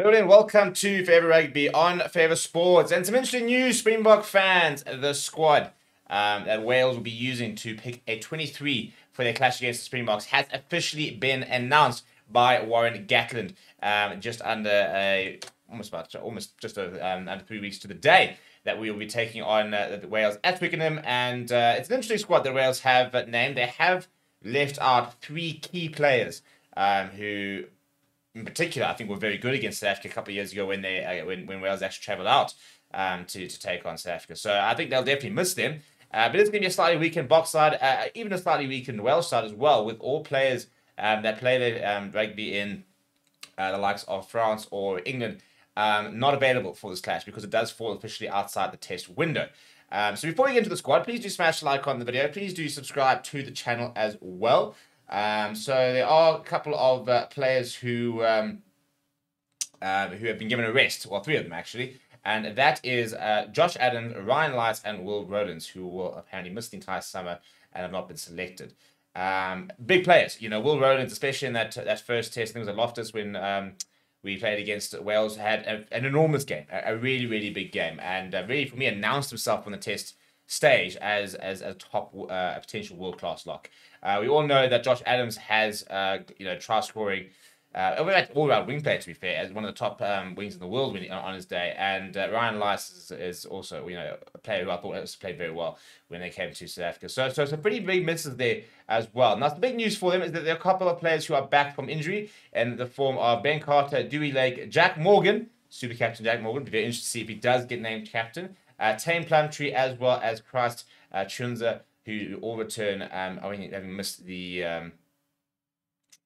Hello and welcome to Forever Rugby on Forever Sports. And some interesting news, Springbok fans, the squad um, that Wales will be using to pick a 23 for their clash against the Springboks has officially been announced by Warren Gatland um, just under a almost about almost just a, um, under three weeks to the day that we will be taking on uh, the Wales at Twickenham. And uh, it's an interesting squad that Wales have named. They have left out three key players um, who in particular, I think we were very good against South Africa a couple of years ago when they uh, when, when Wales actually travelled out um, to, to take on South Africa. So I think they'll definitely miss them. Uh, but it's going to be a slightly weakened Bok side, uh, even a slightly weakened Welsh side as well, with all players um, that play their um, rugby in uh, the likes of France or England um, not available for this clash because it does fall officially outside the test window. Um, so before we get into the squad, please do smash the like on the video. Please do subscribe to the channel as well. Um, so there are a couple of uh, players who um, uh, who have been given a rest, well, three of them actually, and that is uh, Josh Adams, Ryan Lights, and Will Rowlands, who will apparently miss the entire summer and have not been selected. Um, big players, you know, Will Rowlands, especially in that that first test, I think it was at Loftus when um, we played against Wales, had a, an enormous game, a, a, really, really big game, and uh, really for me announced himself on the test stage as as a top uh, potential world class lock. Uh, we all know that Josh Adams has uh, you know try scoring. Uh, all around wing player, to be fair, as one of the top um, wings in the world when, on his day. And uh, Ryan Lice is, is, also, you know, a player who I thought has played very well when they came to South Africa. So, so some pretty big misses there as well. Now, the big news for them is that there are a couple of players who are back from injury in the form of Ben Carter, Dewi Lake, Jac Morgan, super captain Jac Morgan. Be very interested to see if he does get named captain uh, Taine Plumtree, as well as Christ uh, Tshiunza, who all return, um, I mean, having missed the, um,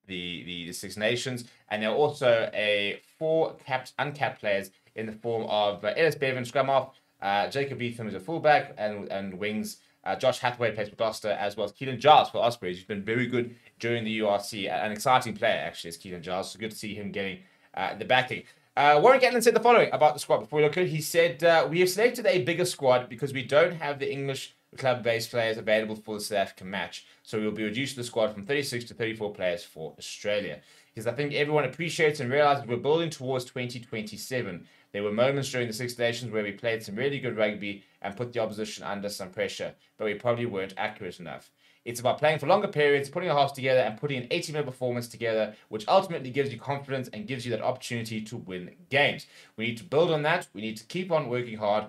the, the, the Six Nations. And there are also a four capped, uncapped players in the form of uh, Ellis Bevan, scrum off, uh, Jacob Beetham is a fullback, and, and wings. Uh, Josh Hathaway plays for Gloucester, as well as Keelan Giles for Ospreys, who's been very good during the URC. An exciting player, actually, is Keelan Giles. So good to see him getting uh, the backing. Uh, Warren Gatland said the following about the squad before we look at it. He said, uh, We have selected a bigger squad because we don't have the English club based players available for the South African match. So we will be reduced the squad from 36 to 34 players for Australia. Because I think everyone appreciates and realizes we're building towards 2027. There were moments during the Six Nations where we played some really good rugby and put the opposition under some pressure, but we probably weren't accurate enough. It's about playing for longer periods, putting your halves together, and putting an 80 minute performance together, which ultimately gives you confidence and gives you that opportunity to win games. We need to build on that. We need to keep on working hard.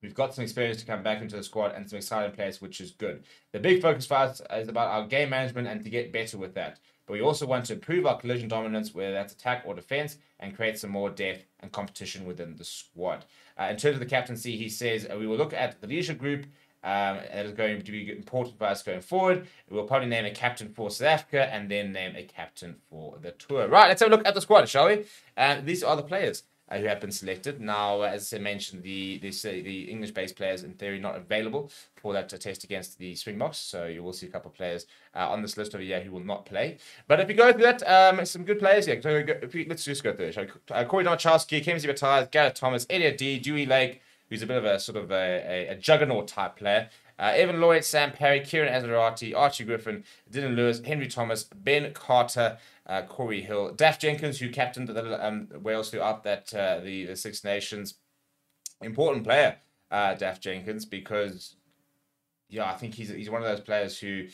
We've got some experience to come back into the squad and some exciting players, which is good. The big focus for us is about our game management and to get better with that. But we also want to improve our collision dominance, whether that's attack or defense, and create some more depth and competition within the squad. Uh, in terms of the captaincy, he says uh, we will look at the leadership group um, that is going to be important for us going forward. We'll probably name a captain for South Africa and then name a captain for the tour. Right, let's have a look at the squad, shall we? Uh, these are the players uh, who have been selected. Now, as I mentioned, the the, the English-based players in theory not available for that test against the Springboks. So you will see a couple of players uh, on this list over here who will not play. But if you go through that, um, some good players here. So we, let's just go through it. Uh, Corey Domachowski, Kemsley Mathias, Gareth Thomas, Elliot Dee, Dewi Lake, who's a bit of a sort of a, a, a juggernaut type player. Uh, Evan Lloyd, Sam Parry, Keiron Assiratti, Archie Griffin, Dillon Lewis, Henry Thomas, Ben Carter, uh, Corey Hill, Daf Jenkins, who captained the um, Wales throughout that uh, the, the Six Nations. Important player, uh, Jenkins, because yeah, I think he's he's one of those players who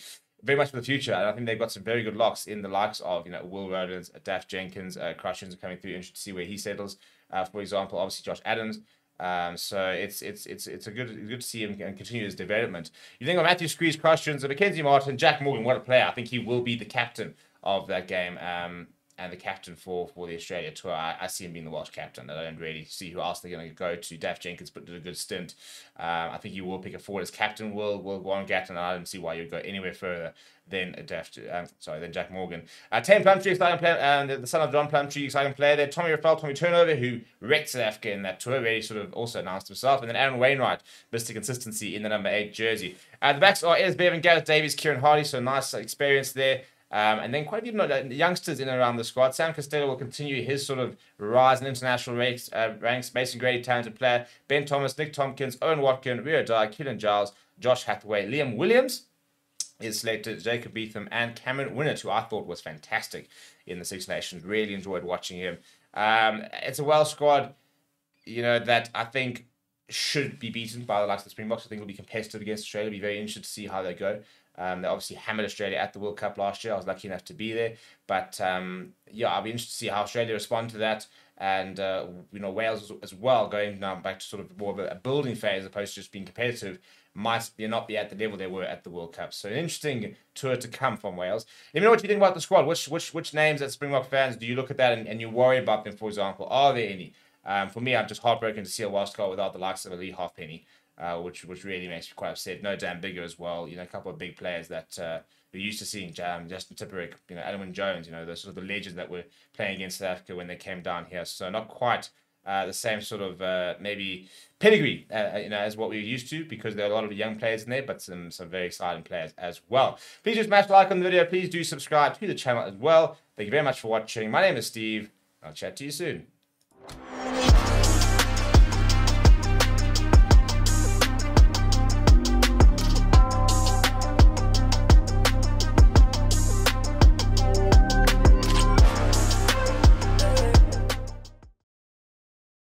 very much for the future, and I think they've got some very good locks in the likes of you know Will Rowlands, Daf Jenkins, uh, are coming through. Interested to see where he settles. Uh, for example, obviously Josh Adams. Um, so it's it's it's it's a good good to see him and continue his development. You think of Matthew Screech, Christians, Mackenzie Martin, Jac Morgan, what a player! I think he will be the captain of that game. Um, and the captain for, for the Australia tour. I, I see him being the Welsh captain. I don't really see who else they're going to go to. Daf Jenkins but did a good stint. Um, I think he will pick a forward as captain. Will will Warren Gatland. I don't see why you'd go anywhere further than Daf. Um, sorry, than Jac Morgan. Uh, Taine Plumtree, exciting player, and um, the son of John Plumtree, exciting player there. Tommy Reffell, Tommy Turnover, who wrecked South Africa in that tour, really sort of also announced himself. And then Aaron Wainwright, Mr. Consistency in the number eight jersey. Uh, the backs are Ellis Bevan, Gareth Davies, Kieran Hardy, so nice experience there. Um, and then quite a few youngsters in and around the squad. Sam Costello will continue his sort of rise in international ranks. Uh, ranks. Mason Grady, talented player. Ben Thomas, Nick Tompkins, Owen Watkin, Rio Dyer, Keelan Giles, Josh Hathaway, Liam Williams is selected, Jacob Beetham, and Cameron Winnett, who I thought was fantastic in the Six Nations. Really enjoyed watching him. Um, it's a Wales squad, you know, that I think should be beaten by the likes of the Springboks. I think it'll be competitive against Australia. It'll be very interested to see how they go. Um, they obviously hammered Australia at the World Cup last year. I was lucky enough to be there. But um, yeah, I'll be interested to see how Australia respond to that. And, uh, you know, Wales as well, going now back to sort of more of a building phase as opposed to just being competitive, might not be at the level they were at the World Cup. So an interesting tour to come from Wales. Let me know what you think about the squad. Which which which names as Springbok fans do you look at that and, and you worry about them, for example? Are there any? Um, for me, I'm just heartbroken to see a Welsh squad without the likes of a Leigh Halfpenny uh, which which really makes me quite upset. No Dan Biggar as well. You know, a couple of big players that uh, we're used to seeing. Um, Justin Tipuric, you know, Alun Wyn Jones. You know, the sort of the legends that were playing against South Africa when they came down here. So not quite. Uh, the same sort of uh, maybe pedigree, uh, uh, you know, as what we're used to, because there are a lot of young players in there, but some some very exciting players as well. Please do smash like on the video. Please do subscribe to the channel as well. Thank you very much for watching. My name is Steve. I'll chat to you soon.